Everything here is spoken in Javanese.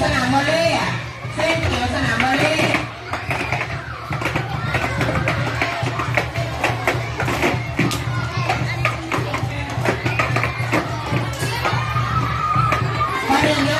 สนามบอลเล่เส้นเขียวสนามบอลเล่มาหนึ่งยก